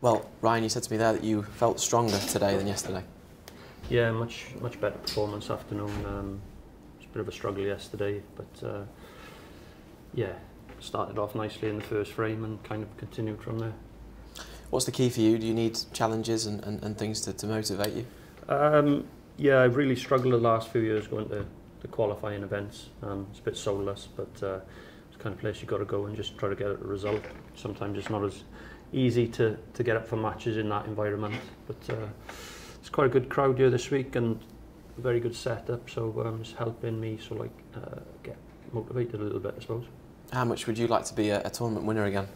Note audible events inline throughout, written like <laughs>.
Well, Ryan, you said to me there that you felt stronger today than yesterday. Yeah, much much better performance afternoon. Um, it was a bit of a struggle yesterday, but uh, yeah, started off nicely in the first frame and kind of continued from there. What's the key for you? Do you need challenges and, and, and things to, to motivate you? Um, yeah, I've really struggled the last few years going to the qualifying events. Um, it's a bit soulless, but uh, it's the kind of place you've got to go and just try to get a result. Sometimes it's not as easy to, to get up for matches in that environment, but uh, it's quite a good crowd here this week and a very good setup, so um, it's helping me sort of like uh, get motivated a little bit, I suppose. How much would you like to be a, a tournament winner again?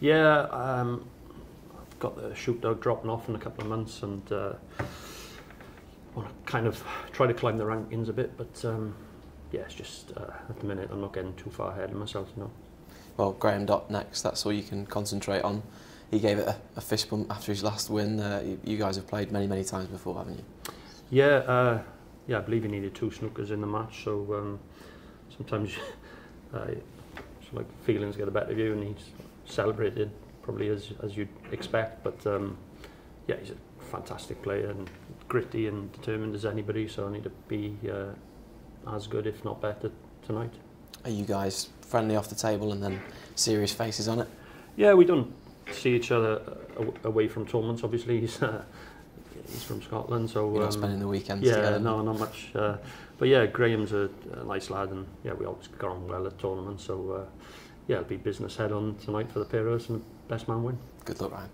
Yeah, um, I've got the Shoot Out dropping off in a couple of months and uh, want to kind of try to climb the rankings a bit, but um, yeah, it's just uh, at the minute I'm not getting too far ahead of myself, you know. Well, Graeme Dott next, that's all you can concentrate on. He gave it a, a fist bump after his last win. Uh, you, you guys have played many, many times before, haven't you? Yeah, uh, yeah, I believe he needed two snookers in the match, so um, sometimes <laughs> uh, like feelings get the better of you, and he's celebrated probably as as you'd expect. But um, yeah, he's a fantastic player and gritty and determined as anybody. So I need to be uh, as good, if not better, tonight. are you guys friendly off the table and then serious faces on it? Yeah, we don't see each other uh, away from tournaments. Obviously, <laughs> he's uh, he's from Scotland, so You're um, spending the weekends. Yeah, together. no, not much. Uh, but yeah, Graham's a, a, nice lad, and yeah, we always got on well at tournaments. So uh, yeah, it'll be business head on tonight for the pair of us, and best man win. Good luck, Ryan.